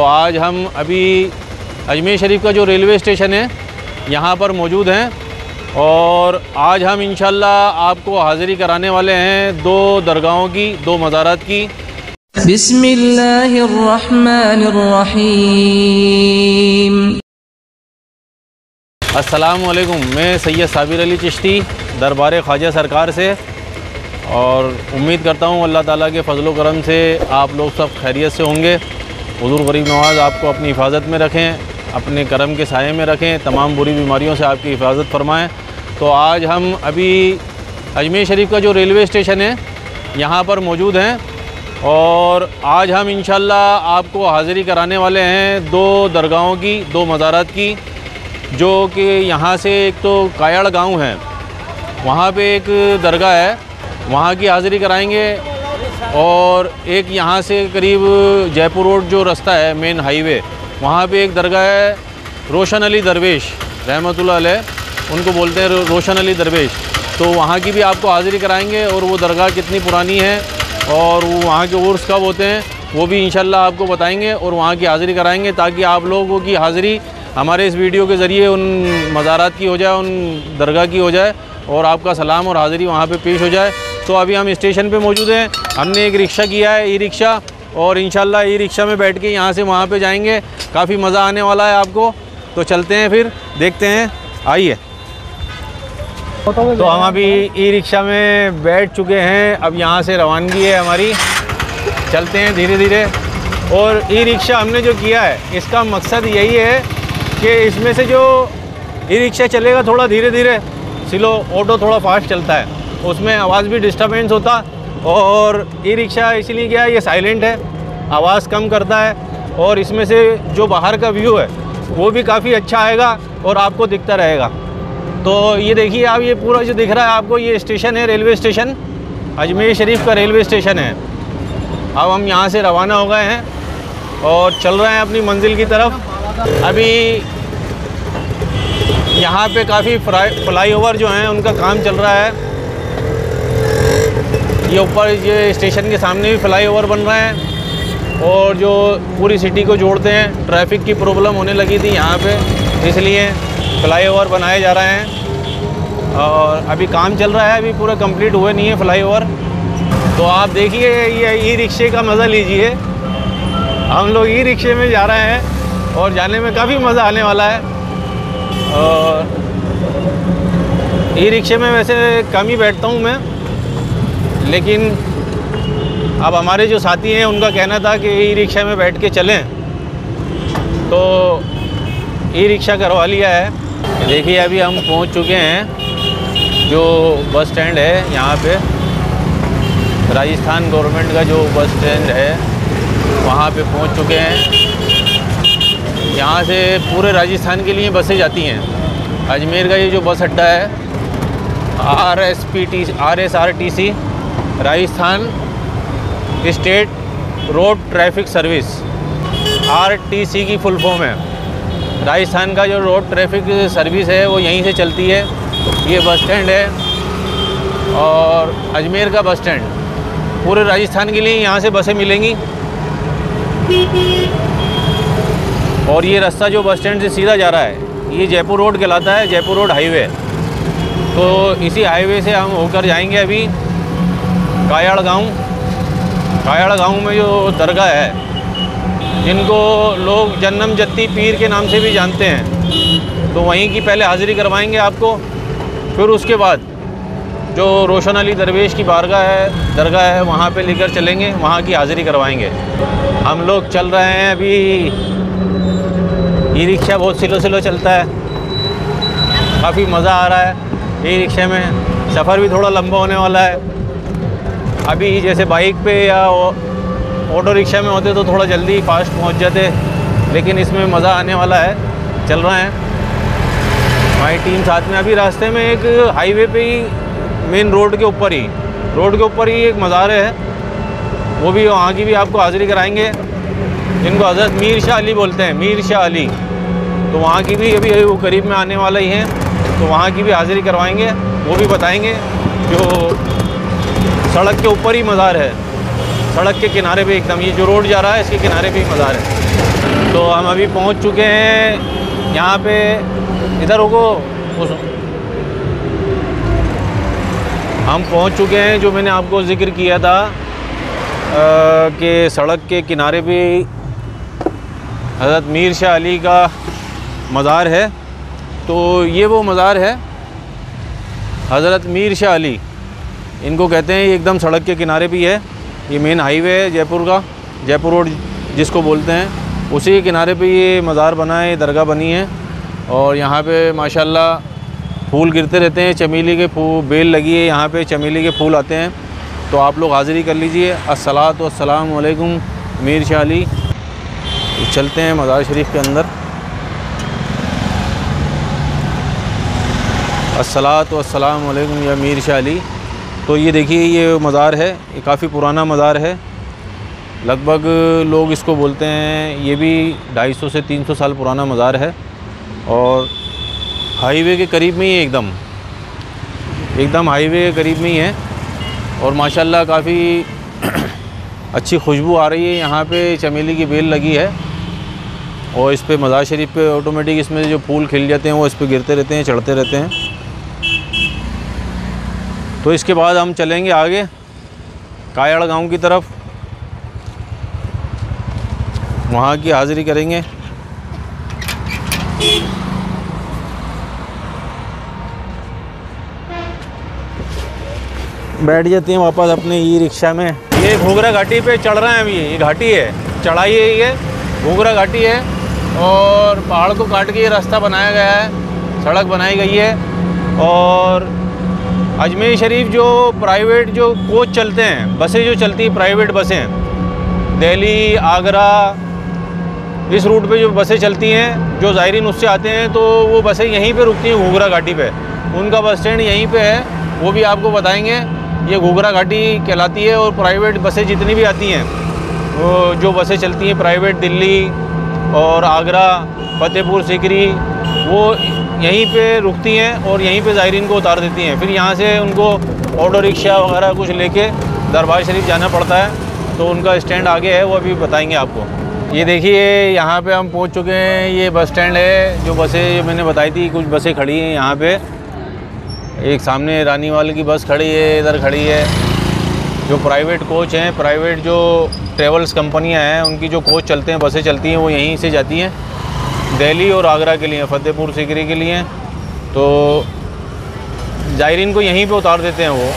तो आज हम अभी अजमेर शरीफ का जो रेलवे स्टेशन है यहाँ पर मौजूद हैं और आज हम इंशाल्लाह आपको हाज़िरी कराने वाले हैं दो दरगाहों की दो मज़ारात की। बिस्मिल्लाहिर्रहमानिर्रहीम। असलकुम मैं सैयद साबिर अली चिश्ती दरबार ख्वाजा सरकार से और उम्मीद करता हूँ अल्लाह ताला के फजल करम से आप लोग सब खैरियत से होंगे। हजूर गरीब नवाज़, आपको अपनी हिफाजत में रखें, अपने करम के साय में रखें, तमाम बुरी बीमारियों से आपकी हिफाजत फरमाएँ। तो आज हम अभी अजमेर शरीफ का जो रेलवे स्टेशन है, यहाँ पर मौजूद हैं और आज हम इन आपको हाज़िरी कराने वाले हैं दो दरगाहों की, दो मज़ारात की, जो कि यहाँ से एक तो कायड़ गाँव है, वहाँ पे एक दरगाह है, वहाँ की हाज़िरी कराएँगे और एक यहाँ से करीब जयपुर रोड जो रास्ता है मेन हाईवे वहाँ पे एक दरगाह है, रोशन अली दरवेश अलैह, उनको बोलते हैं रोशन अली दरवेश। तो वहाँ की भी आपको हाज़िरी कराएँगे और वो दरगाह कितनी पुरानी है और वो वहाँ के उर्स कब होते हैं, वो भी इन आपको बताएँगे और वहाँ की हाज़िरी कराएँगे ताकि आप लोगों की हाज़िरी हमारे इस वीडियो के ज़रिए उन मज़ारात की हो जाए, उन दरगाह की हो जाए और आपका सलाम और हाज़िरी वहाँ पे पेश हो जाए। तो अभी हम स्टेशन पे मौजूद हैं। हमने एक रिक्शा किया है ई रिक्शा और इन ई रिक्शा में बैठ के यहाँ से वहाँ पे जाएँगे। काफ़ी मज़ा आने वाला है आपको। तो चलते हैं फिर, देखते हैं। आइए। तो हम अभी ई रिक्शा में बैठ चुके हैं। अब यहाँ से रवानगी है हमारी। चलते हैं धीरे धीरे और ई रिक्शा हमने जो किया है, इसका मकसद यही है कि इसमें से जो ई रिक्शा चलेगा थोड़ा धीरे धीरे सिलो, ऑटो थोड़ा फास्ट चलता है। उसमें आवाज़ भी डिस्टर्बेंस होता और ई रिक्शा इसलिए क्या है, ये साइलेंट है, आवाज़ कम करता है और इसमें से जो बाहर का व्यू है, वो भी काफ़ी अच्छा आएगा और आपको दिखता रहेगा। तो ये देखिए, आप ये पूरा जो दिख रहा है आपको, ये स्टेशन है रेलवे स्टेशन अजमेर शरीफ का रेलवे स्टेशन है। अब हम यहाँ से रवाना हो गए हैं और चल रहे हैं अपनी मंजिल की तरफ़। अभी यहाँ पे काफ़ी फ्लाई ओवर जो हैं, उनका काम चल रहा है। ये ऊपर ये स्टेशन के सामने भी फ्लाई ओवर बन रहे हैं और जो पूरी सिटी को जोड़ते हैं। ट्रैफ़िक की प्रॉब्लम होने लगी थी यहाँ पे, इसलिए फ्लाई ओवर बनाए जा रहे हैं। और अभी काम चल रहा है, अभी पूरा कंप्लीट हुए नहीं है फ्लाई ओवर तो आप देखिए, ये ई रिक्शे का मज़ा लीजिए। हम लोग ई रिक्शे में जा रहे हैं और जाने में काफ़ी मज़ा आने वाला है। और ई रिक्शे में वैसे कम ही बैठता हूँ मैं। लेकिन अब हमारे जो साथी हैं, उनका कहना था कि ई रिक्शा में बैठ के चलें। तो ई रिक्शा करवा लिया है। देखिए, अभी हम पहुँच चुके हैं जो बस स्टैंड है यहाँ पे। राजस्थान गवर्नमेंट का जो बस स्टैंड है, वहाँ पे पहुँच चुके हैं। यहाँ से पूरे राजस्थान के लिए बसें जाती हैं। अजमेर का ये जो बस अड्डा है, R S P T R S R T C Rajasthan state road traffic service R T C की फुल फॉर्म है। राजस्थान का जो रोड ट्रैफ़िक सर्विस है, वो यहीं से चलती है। ये बस स्टैंड है और अजमेर का बस स्टैंड। पूरे राजस्थान के लिए यहाँ से बसें मिलेंगी। और ये रास्ता जो बस स्टैंड से सीधा जा रहा है, ये जयपुर रोड कहलाता है, जयपुर रोड हाईवे। तो इसी हाईवे से हम होकर जाएँगे अभी। कायाड़ गाँव कायाड़ गाँव में जो दरगाह है, जिनको लोग जन्म जत्ती पीर के नाम से भी जानते हैं तो वहीं की पहले हाज़िरी करवाएँगे आपको, फिर उसके बाद जो रोशन अली दरवेश की बारगाह है, दरगाह है, वहाँ पे लेकर चलेंगे, वहाँ की हाज़िरी करवाएँगे। हम लोग चल रहे हैं अभी ई रिक्शा बहुत सिलो सिलो चलता है, काफ़ी मज़ा आ रहा है ई रिक्शे में, सफ़र भी थोड़ा लंबा होने वाला है। अभी जैसे बाइक पे या ऑटो रिक्शा में होते तो थोड़ा जल्दी फास्ट पहुँच जाते, लेकिन इसमें मज़ा आने वाला है, चल रहा है। हमारी टीम साथ में अभी रास्ते में एक हाईवे पे ही मेन रोड के ऊपर ही, रोड के ऊपर ही एक मज़ार है, वो भी वहाँ की भी आपको हाज़िरी कराएँगे, जिनको हज़रत मीर शाह अली बोलते हैं, मीर शाह अली। तो वहाँ की भी अभी वो करीब में आने वाला ही हैं तो वहाँ की भी हाज़िरी करवाएँगे, वो भी बताएँगे जो सड़क के ऊपर ही मज़ार है। सड़क के किनारे पे एकदम, ये जो रोड जा रहा है, इसके किनारे पे ही मज़ार है। तो हम अभी पहुँच चुके हैं यहाँ पे, इधर उस हम पहुँच चुके हैं, जो मैंने आपको ज़िक्र किया था कि सड़क के किनारे पे हज़रत मीर शाह अली का मज़ार है। तो ये वो मज़ार है, हज़रत मीर शाह अली। इनको कहते हैं ये एकदम सड़क के किनारे भी है। ये मेन हाईवे है जयपुर का। जयपुर रोड जिसको बोलते हैं, उसी के किनारे पे ये मज़ार बना है दरगाह बनी है। और यहाँ पे माशाल्लाह फूल गिरते रहते हैं। चमेली के फूल बेल लगी है यहाँ पे, चमेली के फूल आते हैं। तो आप लोग हाज़िरी कर लीजिए। वस्सलाम वालेकुम मीर शाह अली। तो चलते हैं मज़ार शरीफ के अंदर। वस्सलाम वालेकुम या मीर शाह अली। तो ये देखिए, ये मज़ार है, ये काफ़ी पुराना मज़ार है। लगभग लोग इसको बोलते हैं, ये भी 250 से 300 साल पुराना मज़ार है। और हाईवे के करीब में ही एकदम। एकदम हाईवे के करीब में ही है। और माशाल्लाह काफ़ी अच्छी खुशबू आ रही है। यहाँ पे चमेली की बेल लगी है और इस पर मज़ार शरीफ पे ऑटोमेटिक इसमें जो फूल खिल जाते हैं, वो इस पर गिरते रहते हैं, चढ़ते रहते हैं। तो इसके बाद हम चलेंगे आगे, कायड़ गाँव की तरफ़। वहाँ की हाज़िरी करेंगे। बैठ जाते हैं वापस अपने ई रिक्शा में। ये घोघरा घाटी पे चढ़ रहे हैं अभी, ये घाटी है, चढ़ाई है ये, घोघरा घाटी है। और पहाड़ को काट के ये रास्ता बनाया गया है, सड़क बनाई गई है। और अजमेर शरीफ जो प्राइवेट जो कोच चलते हैं, बसें जो चलती हैं, प्राइवेट बसें, दिल्ली, आगरा, इस रूट पे जो बसें चलती हैं, जो ज़ायरीन उससे आते हैं तो वो बसें यहीं पे रुकती हैं घूगरा घाटी पे। उनका बस स्टैंड यहीं पे है, वो भी आपको बताएँगे। ये घूघरा घाटी कहलाती है और प्राइवेट बसें जितनी भी आती हैं जो बसें चलती हैं, प्राइवेट दिल्ली और आगरा, फतेहपुर, सिकरी, वो यहीं पे रुकती हैं और यहीं पे ज़ायरीन को उतार देती हैं। फिर यहाँ से उनको ऑटो रिक्शा वगैरह कुछ लेके दरबार शरीफ जाना पड़ता है। तो उनका स्टैंड आगे है, वो अभी बताएँगे आपको। ये देखिए, यहाँ पे हम पहुँच चुके हैं। ये बस स्टैंड है, जो बसें मैंने बताई थी, कुछ बसें खड़ी हैं यहाँ पर एक सामने रानी वाले की बस खड़ी है, इधर खड़ी है। जो प्राइवेट कोच हैं, प्राइवेट जो ट्रेवल्स कंपनियाँ हैं, उनकी जो कोच चलते हैं, बसें चलती हैं, वो यहीं से जाती हैं। दिल्ली और आगरा के लिए, फतेहपुर सिकरी के लिए। तो ज़ायरीन को यहीं पे उतार देते हैं वो।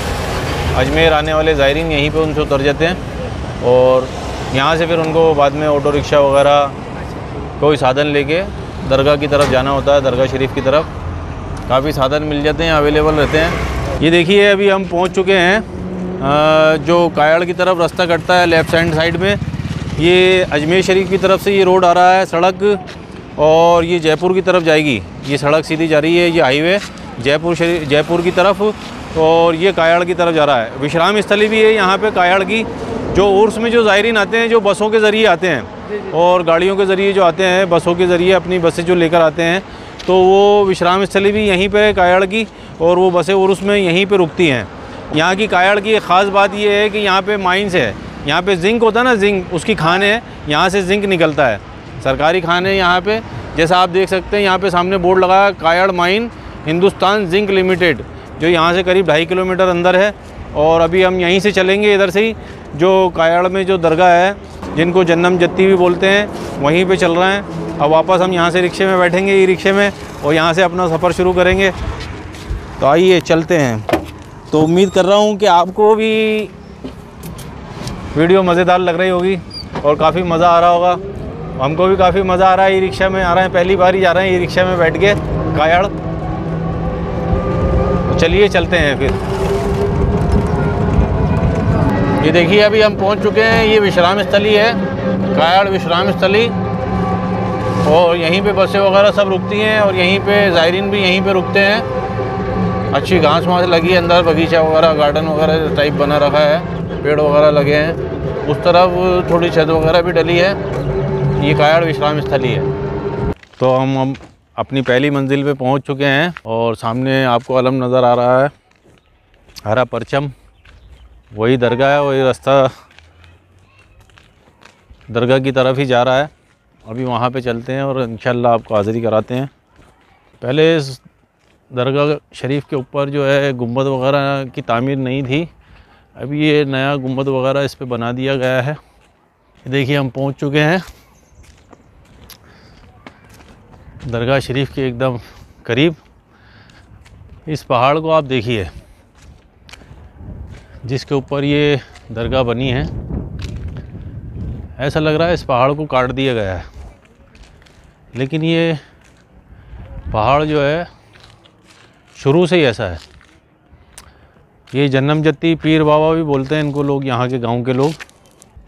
अजमेर आने वाले ज़ायरीन यहीं पे उनसे उतर जाते हैं और यहाँ से फिर उनको बाद में ऑटो रिक्शा वगैरह कोई साधन लेके दरगाह की तरफ़ जाना होता है, दरगाह शरीफ की तरफ़। काफ़ी साधन मिल जाते हैं अवेलेबल रहते हैं। ये देखिए, अभी हम पहुँच चुके हैं जो कायड़ की तरफ़ रास्ता कटता है लेफ़्ट हैंड साइड में। ये अजमेर शरीफ की तरफ़ से ये रोड आ रहा है, सड़क। और ये जयपुर की तरफ़ जाएगी। ये सड़क सीधी जा रही है ये हाईवे जयपुर जयपुर की तरफ़ और ये कायड़ की तरफ़ जा रहा है। विश्राम स्थली भी है यहाँ पे कायड़ की जो उर्स में जो ज़ायरीन आते हैं जो बसों के ज़रिए आते हैं और गाड़ियों के ज़रिए जो आते हैं बसों के ज़रिए अपनी बसें जो लेकर आते हैं तो वो विश्राम स्थली भी यहीं पर है कायड़ की और वो बसें उर्स में यहीं पर रुकती हैं। यहाँ की कायड़ की एक ख़ास बात ये है कि यहाँ पर माइंस है। यहाँ पे जिंक होता है ना जिंक उसकी खान है यहाँ से जिंक निकलता है। सरकारी खान यहाँ पे, जैसा आप देख सकते हैं, यहाँ पे सामने बोर्ड लगा है, Kayad mine Hindustan zinc limited, जो यहाँ से करीब ढाई किलोमीटर अंदर है। और अभी हम यहीं से चलेंगे, इधर से ही, जो कायड़ में जो दरगाह है, जिनको जन्नम जत्ती भी बोलते हैं, वहीं पे चल रहे हैं। अब वापस हम यहाँ से रिक्शे में बैठेंगे, ई रिक्शे में, और यहाँ से अपना सफ़र शुरू करेंगे। तो आइए, चलते हैं। तो उम्मीद कर रहा हूँ कि आपको भी वीडियो मज़ेदार लग रही होगी, और काफ़ी मज़ा आ रहा होगा। हमको भी काफ़ी मज़ा आ रहा है ई रिक्शा में आ रहे हैं, पहली बार ही जा रहे हैं ई रिक्शा में बैठ के, कायड़। तो चलिए, चलते हैं फिर। ये देखिए, अभी हम पहुँच चुके हैं, ये विश्राम स्थली है, कायड़ विश्राम स्थली और यहीं पे बसें वगैरह सब रुकती हैं, और यहीं पे ज़ायरीन भी यहीं पे रुकते हैं। अच्छी घास वास लगी है अंदर, बगीचा वगैरह, गार्डन वगैरह टाइप बना रखा है, पेड़ वगैरह लगे हैं। उस तरफ़ थोड़ी छत वगैरह भी डली है। ये कायड़ विश्राम स्थली है। तो हम हम अपनी पहली मंजिल पे पहुँच चुके हैं और सामने आपको अलम नज़र आ रहा है, हरा परचम। वही दरगाह है, वही रास्ता दरगाह की तरफ़ ही जा रहा है। अभी वहाँ पे चलते हैं और इंशाल्लाह आपको हाज़िरी कराते हैं। पहले इस दरगाह शरीफ के ऊपर जो है गुंबद वगैरह की तामीर नहीं थी। अभी ये नया गुंबद वगैरह इस पर बना दिया गया है। देखिए हम पहुँच चुके हैं। दरगाह शरीफ के एकदम करीब। इस पहाड़ को आप देखिए, जिसके ऊपर ये दरगाह बनी है। ऐसा लग रहा है इस पहाड़ को काट दिया गया है। लेकिन ये पहाड़ जो है, शुरू से ही ऐसा है। ये जन्म जत्ती पीर बाबा भी बोलते हैं इनको लोग, यहाँ के गाँव के लोग।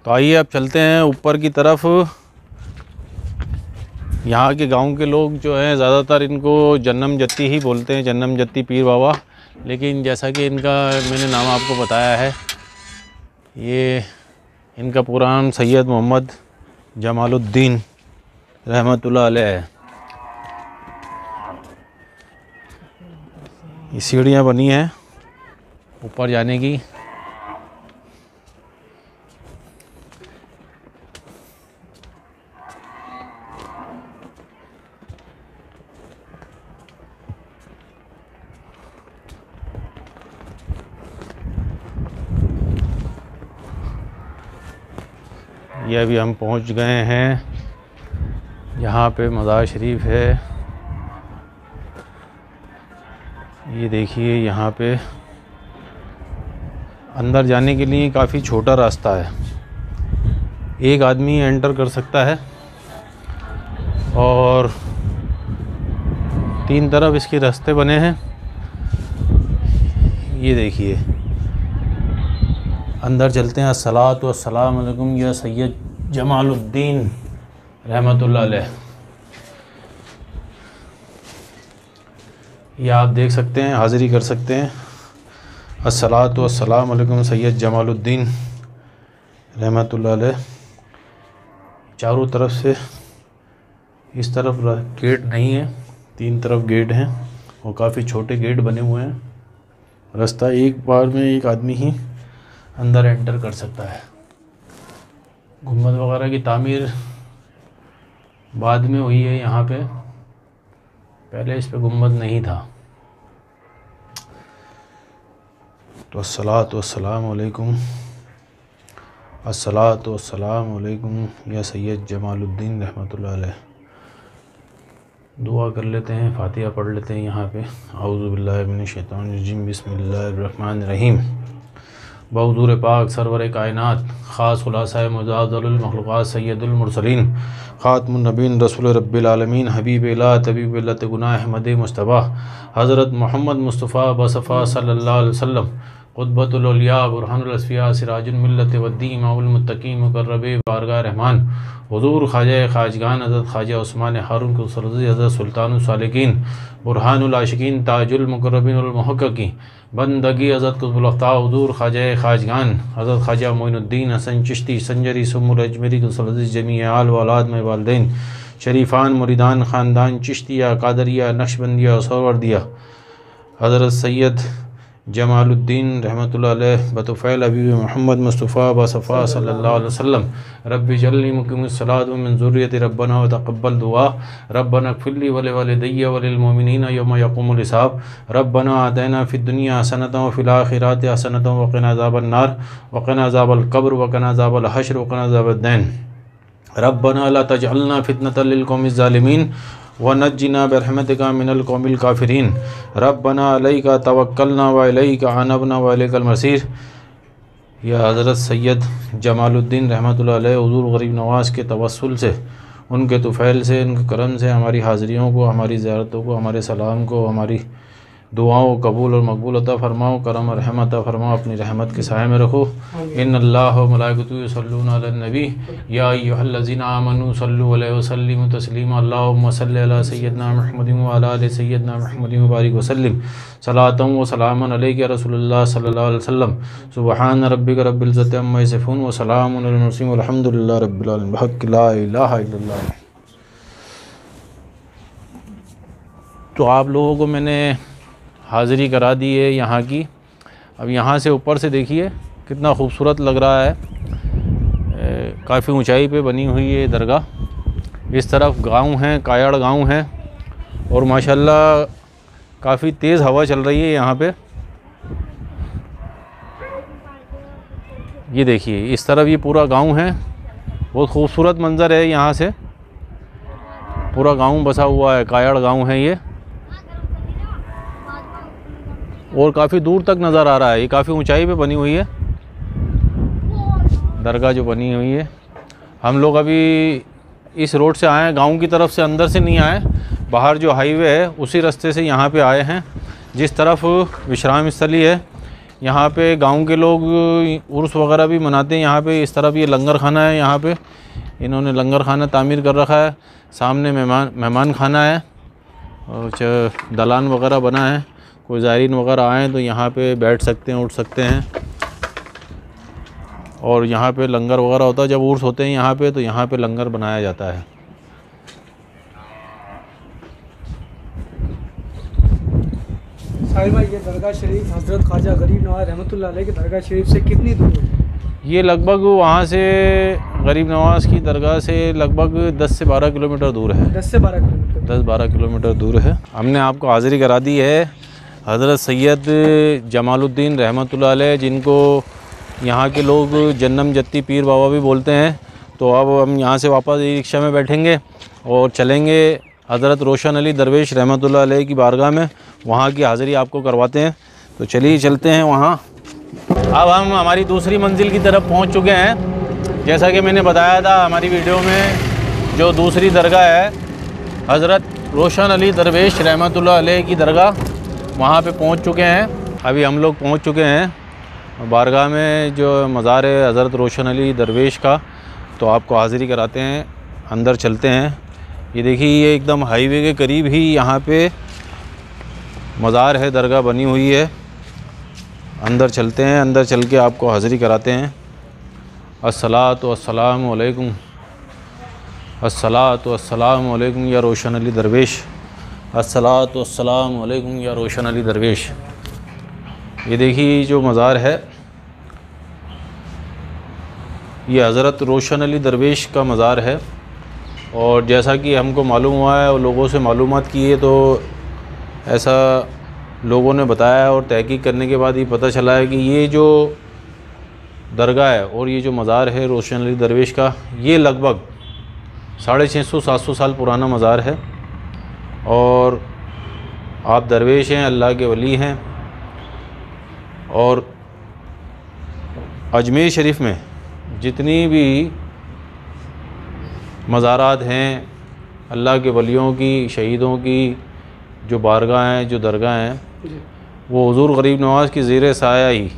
तो आइए, अब चलते हैं ऊपर की तरफ़। यहाँ के गाँव के लोग जो हैं, ज़्यादातर इनको जन्नम जत्ती ही बोलते हैं, जन्नम जत्ती पीर बाबा। लेकिन जैसा कि इनका, मैंने नाम आपको बताया है, ये इनका पूरा नाम सैयद मोहम्मद जमालुद्दीन रहमतुल्लाह अलैह है। सीढ़ियाँ बनी हैं ऊपर जाने की ये अभी हम पहुँच गए हैं। यहाँ पे मज़ार शरीफ है। ये देखिए, यहाँ पे अंदर जाने के लिए काफ़ी छोटा रास्ता है। एक आदमी एंटर कर सकता है और तीन तरफ़ इसके रास्ते बने हैं। ये देखिए, अंदर चलते हैं। असलात वसलाम या सैयद जमालुद्दीन अलैह। ये आप देख सकते हैं, हाज़िरी कर सकते हैं। असलात वसलाम सैयद जमालुद्दीन अलैह। चारों तरफ़ से इस तरफ़ गेट नहीं है, तीन तरफ़ गेट हैं और काफ़ी छोटे गेट बने हुए हैं। रास्ता एक बार में एक आदमी ही अंदर एंटर कर सकता है। गुंबद वगैरह की तामीर बाद में हुई है यहाँ पे। पहले इस पे गुंबद नहीं था। तो असलात वसलाम असलात वसलाम या सैयद जमालुद्दीन रहमतुल्लाह दुआ कर लेते हैं, फातिहा पढ़ लेते हैं यहाँ पे। आउज़ुबिल्लिमिनशैतानरजीम बिस्मिल्लाहिर्रहमानिर्रहीम बहदूर पाक सरवर कायनत, ख़ास खुलासा मजाज़मखलूक़ात सैदुलमरसलिन ख़ातमनबीन रसूल रबालमीन हबीब तबीब गुना अहमद मुशतबा हज़रत मोहम्मद मुस्तफ़ा बसफ़ा सल्ला अलैहि क़ुतबतुलिया बुरहानसफ़िया सिराजुलमिल्लत वद्दीन मुकर्रब बारगाह रहमान हजूर ख्वाजा खाजगान हज़रत ख्वाजा उस्मान हारून हज़रत सुल्तान सालिकीन बुरहानलाशिकीन ताजुलमकरबिनमहकी बंदगी हज़रत कुतुबुलफ्ता हजूर ख्वाजा खाजगान हज़रत ख्वाजा मोइनुद्दीन हसन चिश्ती संजरी सुमुल अजमरी जमी आल वालाद में वालदेन शरीफान मुरीदान ख़ानदान चिश्तिया कादरिया नक्शबंदिया सरवर्दिया हज़रत सैयद जमालुद्दीन रहमतुल्लाह बतफ़ैल अबी मोहम्मद मुस्तफ़ा बसफ़ा अलैहि वसल्लम। रब्बि जल्ली व तक़ब्बल दुआ। रब्बना फ़िल्ली वल वलिदैया वलिल मोमिनीन यौम यक़ूमुल हिसाब। रब्बना आतना फ़िद दुनिया हसनतन व फ़िल आखिराति हसनतन व क़िना अज़ाबन नार। व क़िना अज़ाबल क़ब्र व क़िना अज़ाबल हश्र व क़िना अज़ाबद दैन। रब्बना ला तजअलना फ़ितनतल लिल क़ौमिज़ ज़ालिमीन। व नजना बरहमत का मिनल कौमिल काफरीन। रब बना अलई का तवक्ल ना अलई का अनबना कल मसीर। यह हज़रत सैयद जमालुद्दीन रहमत हजूर गरीब नवाज़ के तवसल से, उनके तुफ़ैल से, उनके करम से, हमारी हाज़िरियों को, हमारी ज़्यारतों को, हमारे सलाम को, हमारी दुआओं कबूल और मकबूल अता फ़रमाओ करम और रहमत फ़रमाओ अपनी रहमत के साय में रखो। इन अल्लाह मलाकतुसलनबी या यजीना आमनु वसलम तस्लीम। अल्लाह सैदना महमद वाल सैदना महमद मुबारक वसलम सलातम व सलाम रसोल्ला सल्ला वसम सुबहान रबिक रबिल्ज़तफ़ून व सलामसम अलहमदिल्ला रबीला तो आप लोगों को मैंने हाज़िरी करा दी है यहाँ की। अब यहाँ से ऊपर से देखिए, कितना खूबसूरत लग रहा है। काफ़ी ऊंचाई पे बनी हुई है दरगाह। इस तरफ़ गाँव हैं, कायड़ गाँव हैं, और माशाल्लाह काफ़ी तेज़ हवा चल रही है यहाँ पे। ये देखिए, इस तरफ़ ये पूरा गाँव है। बहुत खूबसूरत मंज़र है यहाँ से। पूरा गाँव बसा हुआ है, कायड़ गाँव है ये। और काफ़ी दूर तक नज़र आ रहा है। ये काफ़ी ऊंचाई पे बनी हुई है। दरगाह जो बनी हुई है। हम लोग अभी इस रोड से आए हैं, गाँव की तरफ़ से अंदर से नहीं आए। बाहर जो हाईवे है, उसी रास्ते से यहाँ पे आए हैं। जिस तरफ़ विश्राम स्थली है यहाँ पे गाँव के लोग उर्स वगैरह भी मनाते हैं। यहाँ पे इस तरफ़ ये लंगर खाना है, यहाँ पे इन्होंने लंगर खाना तामीर कर रखा है। सामने मेहमान मेहमान खाना है और दलान वगैरह बना है। कोई ज़ायरीन वगैरह आएँ तो यहाँ पे बैठ सकते हैं उठ सकते हैं। और यहाँ पे लंगर वगैरह होता है जब उर्स होते हैं यहाँ पे तो यहाँ पे लंगर बनाया जाता है। भाई ये दरगाह शरीफ हज़रत ख्वाजा गरीब नवाज़ रहमतुल्लाह अलैह की दरगाह शरीफ से कितनी दूर है? ये लगभग वहाँ से गरीब नवाज़ की दरगाह से लगभग 10 से 12 किलोमीटर दूर है। दस से बारह किलोमीटर। 10-12 किलोमीटर दूर है। हमने आपको हाज़िरी करा दी है। हज़रत सैयद जमालुद्दीन अलैह, जिनको यहाँ के लोग जन्नम जत्ती पीर बाबा भी बोलते हैं तो अब हम यहाँ से वापस ई रिक्शा में बैठेंगे और चलेंगे हज़रत रोशन अली दरवेश अलैह की बारगाह में। वहाँ की हाज़िरी आपको करवाते हैं। तो चलिए चलते हैं वहाँ। अब हम हमारी दूसरी मंजिल की तरफ़ पहुँच चुके हैं। जैसा कि मैंने बताया था हमारी वीडियो में, जो दूसरी दरगाह है, हज़रत रोशन अली दरवेश अलैह की दरगाह वहाँ पे पहुँच चुके हैं। अभी हम लोग पहुँच चुके हैं बारगाह में जो मज़ार है हज़रत रोशन अली दरवेश का। तो आपको हाज़िरी कराते हैं, अंदर चलते हैं। ये देखिए, ये एकदम हाईवे के करीब ही यहाँ पे मज़ार है, दरगाह बनी हुई है। अंदर चलते हैं, अंदर चल के आपको हाज़िरी कराते हैं। अलैकुम। अस्सलातु वस्सलामु अलैकुम या रोशन अली दरवेश। अलैकुम या रोशन अली दरवेश। ये देखिए जो मज़ार है, ये हज़रत रोशन अली दरवेश का मज़ार है। और जैसा कि हमको मालूम हुआ है और लोगों से मालूम की है तो ऐसा लोगों ने बताया और तहकीक करने के बाद ये पता चला है कि ये जो दरगाह है और ये जो मज़ार है रोशन अली दरवेश का, ये लगभग साढ़े छः सौ, सात सौ साल पुराना मज़ार है। और आप दरवेश हैं अल्लाह के वली हैं और अजमेर शरीफ में जितनी भी मज़ारात हैं अल्लाह के वलियों की शहीदों की जो बारगाह हैं जो दरगाह हैं वो हजूर गरीब नवाज़ की ज़ेर साया ही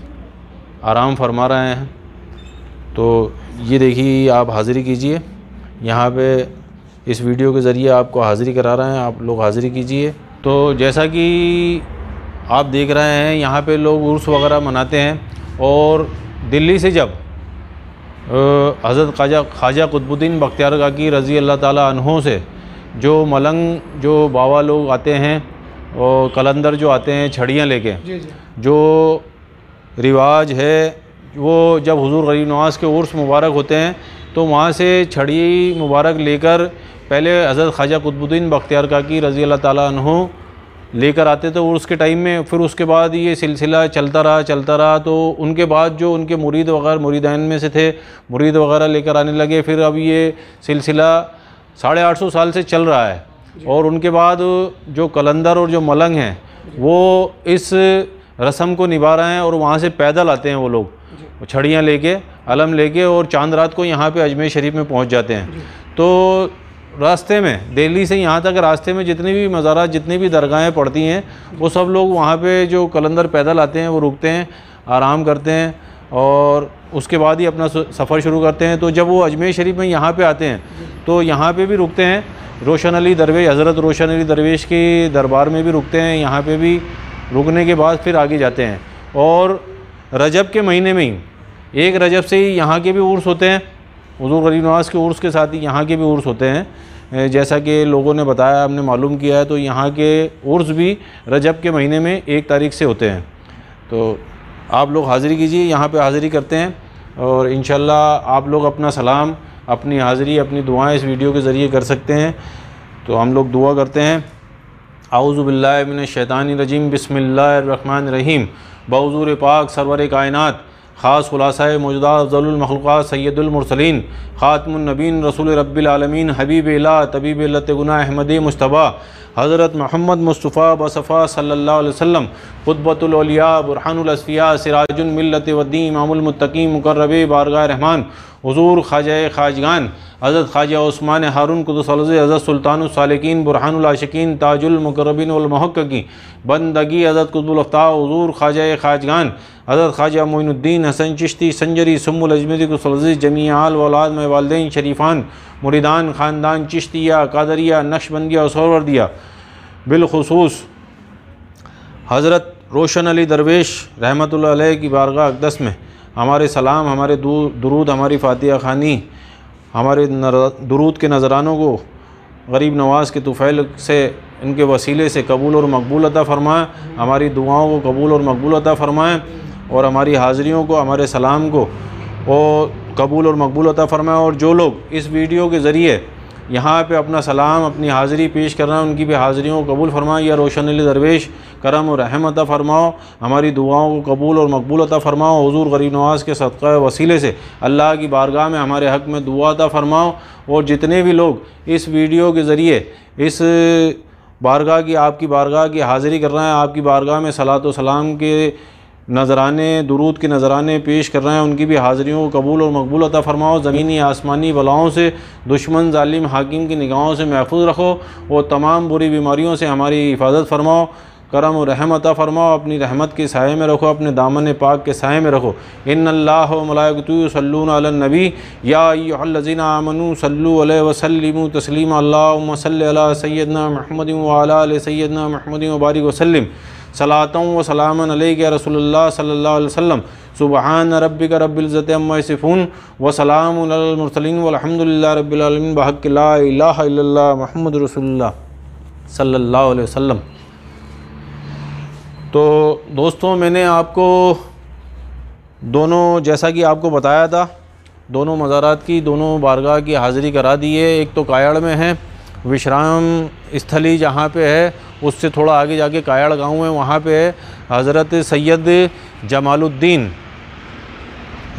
आराम फरमा रहे हैं। तो ये देखिए आप हाज़िरी कीजिए। यहाँ पे इस वीडियो के ज़रिए आपको हाज़िरी करा रहे हैं आप लोग हाज़िरी कीजिए। तो जैसा कि आप देख रहे हैं यहाँ पे लोग उर्स वगैरह मनाते हैं और दिल्ली से जब हज़रत ख्वाजा ख्वाजा कुतुबुद्दीन बख्तियार काकी रज़ी अल्लाह ताला अन्हों से जो मलंग जो बाबा लोग आते हैं और कलंदर जो आते हैं छड़ियाँ लेके जो रिवाज है वो जब हुजूर गरीब नवाज़ के उर्स मुबारक होते हैं तो वहाँ से छड़ी मुबारक लेकर पहले हज़रत ख्वाजा कुतुबुद्दीन बख्तियार काकी रज़ी अल्लाह ताला अन्हो लेकर आते थे उर्स के टाइम में फिर उसके बाद ये सिलसिला चलता रहा चलता रहा तो उनके बाद जो उनके मुरीद वगैरह मुरीदैन में से थे मुरीद वगैरह लेकर आने लगे फिर अब ये सिलसिला साढ़े आठ सौ साल से चल रहा है। और उनके बाद जो कलंदर और जो मलंग हैं वो इस रस्म को निभा रहे हैं और वहाँ से पैदल आते हैं वो लोग। छड़ियाँ लेके अलम लेके और चाँद रात को यहाँ पे अजमेर शरीफ में पहुँच जाते हैं। तो रास्ते में, दिल्ली से यहाँ तक रास्ते में जितनी भी मज़ारा जितनी भी दरगाहें पड़ती हैं, वो सब लोग वहाँ पे जो कलंदर पैदल आते हैं, वो रुकते हैं, आराम करते हैं और उसके बाद ही अपना सफ़र शुरू करते हैं। तो जब वो अजमेर शरीफ में यहाँ पे आते हैं तो यहाँ पे भी रुकते हैं। रोशन अली दरवेश, हज़रत रोशन अली दरवेश के दरबार में भी रुकते हैं, यहाँ पे भी रुकने के बाद फिर आगे जाते हैं। और रजब के महीने में ही, एक रजब से ही यहाँ के भी उर्स होते हैं। हजूर गरीब नवाज़ के उर्स के साथ ही यहाँ के भी उर्स होते हैं। जैसा कि लोगों ने बताया हमने मालूम किया है तो यहाँ के उर्स भी रजब के महीने में एक तारीख से होते हैं। तो आप लोग हाज़िरी कीजिए, यहाँ पे हाज़िरी करते हैं और इन आप लोग अपना सलाम, अपनी हाज़िरी, अपनी दुआएँ इस वीडियो के ज़रिए कर सकते हैं। तो हम लोग दुआ करते हैं। आउज़बिल्लिनशैतानरजीम बसमीम बज़ूर पाक, सरवर कायनत। ख़ास खुलासा मौजूदा अफ़जलमखलूक़ सैदुलमरसलिन ख़ातमनबीन रसूल रबालमीन हबीब ला तबीब अहमद मुशतबा हज़रत महमद मुस्तफ़ा बसफ़ा अलैहि वसल्लम ख़ुतबतुलिया बुरहानसफ़िया सिराजुलमिल्लत वद्दीन इमामुलमुत्तकीम मुकर्रब, बारगाह रहमान, हजूर ख्वाजा ख़ाजगान हज़रत ख्वाजा उस्मान हारून कुदसलज़ हज़रत सुल्तानसालिकीन वलमहक्की बंदगी हज़रत कुतुबुलफ्ता हजूर ख्वाजा ख़ाजगान हज़रत ख्वाजा मोइनुद्दीन हसन चिश्ती, संजरी सुमुल अजमदी कुसलज़ी जमी आल वलाद में वालदेन शरीफ़ान मुरीदान, ख़ानदान, चिश्तिया, कादरिया, नक्शबंदिया और सरवर्दिया। बिलखसूस हज़रत रोशन अली दरवेश रहमत की बारगाह अकदस में, हमारे सलाम, हमारे दुरूद, हमारी फ़ातिहा खानी, हमारे दुरूद के नज़रानों को गरीब नवाज़ के तुफ़ैल से, इनके वसीले से कबूल और मकबूल अता फ़रमाएँ, हमारी दुआओं को कबूल और मकबूल अता फ़रमाएँ, और हमारी हाज़िरियों को, हमारे सलाम को, और कबूल और मकबूल अता फ़रमाएँ और जो लोग इस वीडियो के ज़रिए यहाँ पे अपना सलाम, अपनी हाज़िरी पेश कर रहे हैं, उनकी भी हाज़िरियों को कबूल फरमाओ या रोशन अली दरवेश, करम और रहम अता फ़रमाओ, हमारी दुआओं को कबूल और मकबूल अता फ़रमाओ, हजूर गरीब नवाज़ के सदक़ वसीले से अल्लाह की बारगाह में हमारे हक़ में दुआ अता फ़रमाओ, और जितने भी लोग इस वीडियो के ज़रिए इस बारगाह की, आपकी बारगाह की हाज़िरी कर रहे हैं, आपकी बारगाह में सलात सलाम के नजराने, दुरूद के नजराने पेश कर रहे हैं। उनकी भी हाज़िरियों को कबूल और मकबूल अता फ़रमाओ। ज़मीनी, आसमानी बलाओं से, दुश्मन ालिम हाकिम की निगाहों से महफूज रखो। और तमाम बुरी बीमारियों से हमारी हिफाजत फरमाओ। करम और रहम अता फ़रमाओ। अपनी रहमत के साय में रखो। अपने दामन पाक के साय में रखो। इन मलाकतूसलनबी याजीन आमनु सल्लु वसलम तस्लीम। सैदना महमद वाला सैदना महमद वबारक वसलम सलातों व सलामन के रसोल्ला सल्ला वसम सुबहान रबिक रबिल्ज़त अम्मसिफ़ून व सलामसलिन रबालमीन बहक महमद रसोल्ला सल्ला वसम तो दोस्तों, मैंने आपको दोनों, जैसा कि आपको बताया था, दोनों मज़ारात की, दोनों बारगाह की हाज़िरी करा दी है। एक तो कायड़ में है, विश्राम स्थली जहाँ पे है उससे थोड़ा आगे जाके कायड़ गाँव है, वहाँ पे हज़रत सैयद जमालुद्दीन।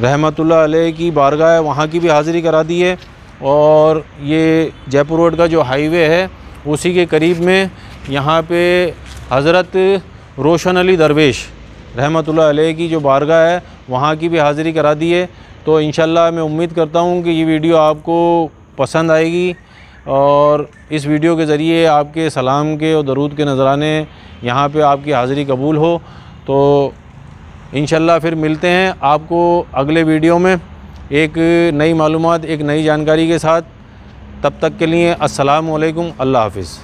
रहमतुल्लाह अलैह की बारगाह है, वहाँ की भी हाज़िरी करा दी है। और ये जयपुर रोड का जो हाईवे है, उसी के करीब में यहाँ पे हज़रत रोशन अली दरवेश, रहमतुल्लाह अलैह की जो बारगाह है, वहाँ की भी हाज़िरी करा दी है। तो इन मैं उम्मीद करता हूँ कि ये वीडियो आपको पसंद आएगी। और इस वीडियो के ज़रिए आपके सलाम के और दरूद के नज़राने यहाँ पे आपकी हाज़िरी कबूल हो। तो इन फिर मिलते हैं आपको अगले वीडियो में एक नई मालूम एक नई जानकारी के साथ। तब तक के लिए असलकम अल्लाह हाफिज़।